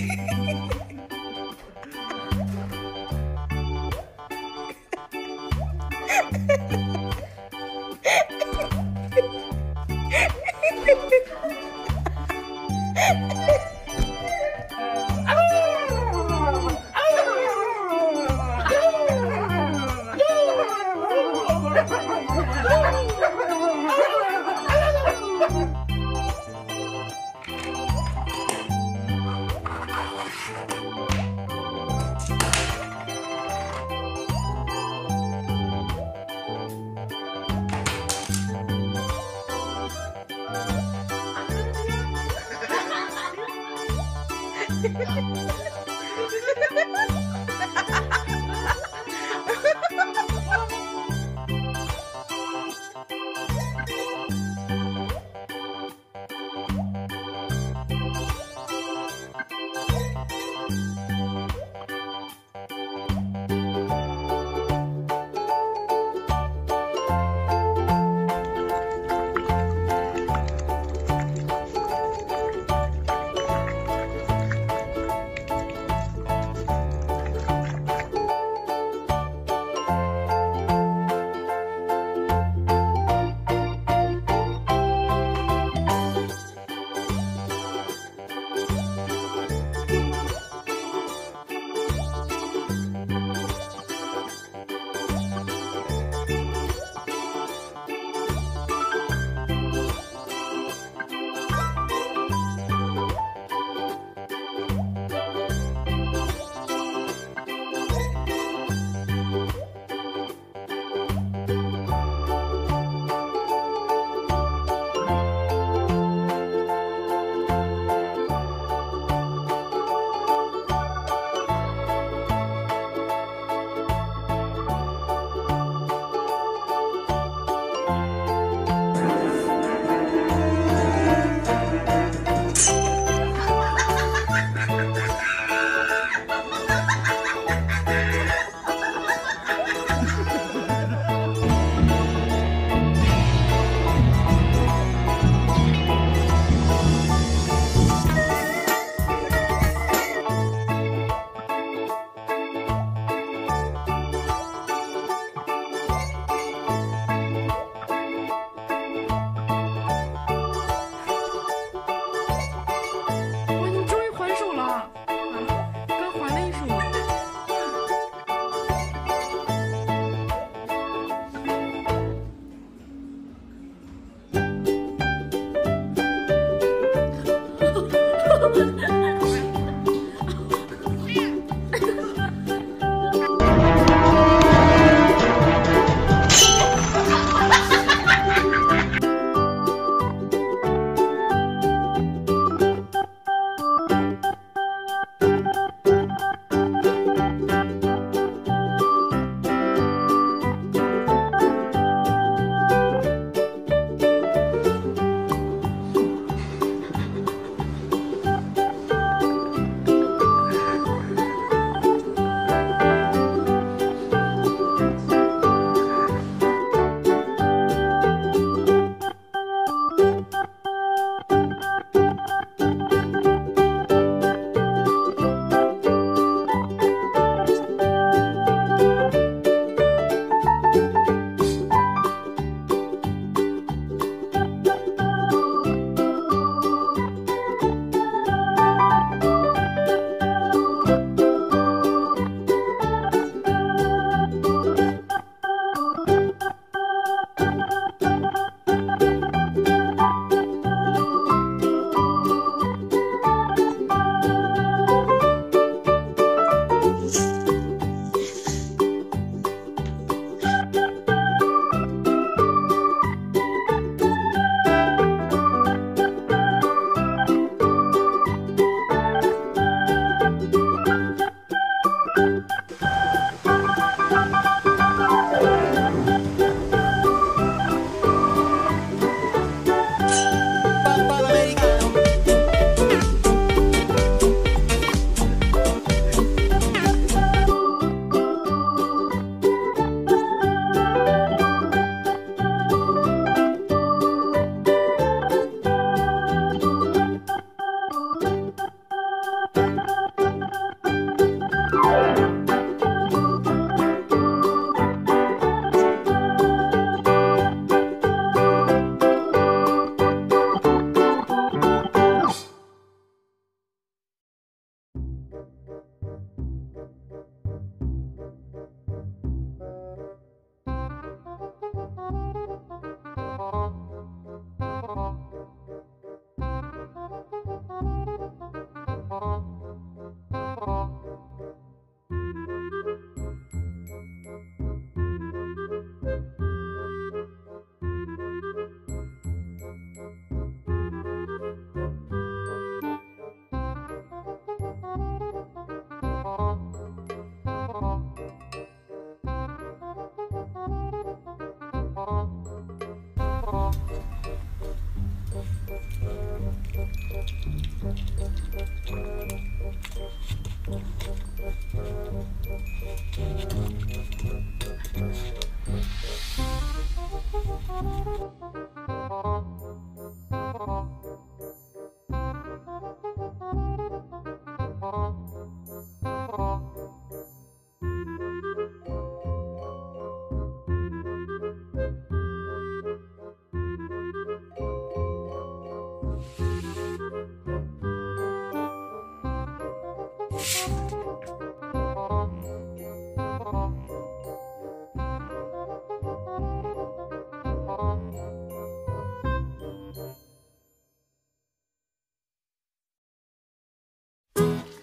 noite. Yeah.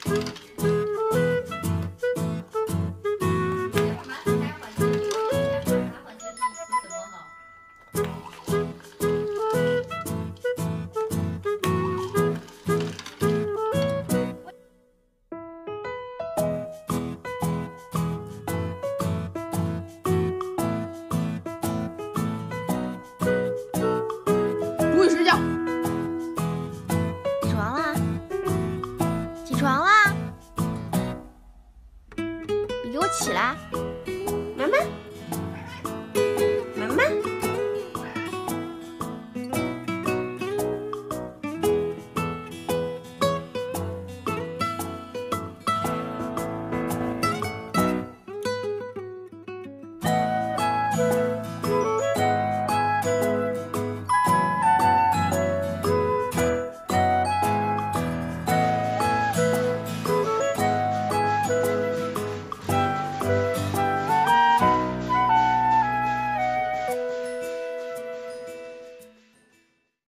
注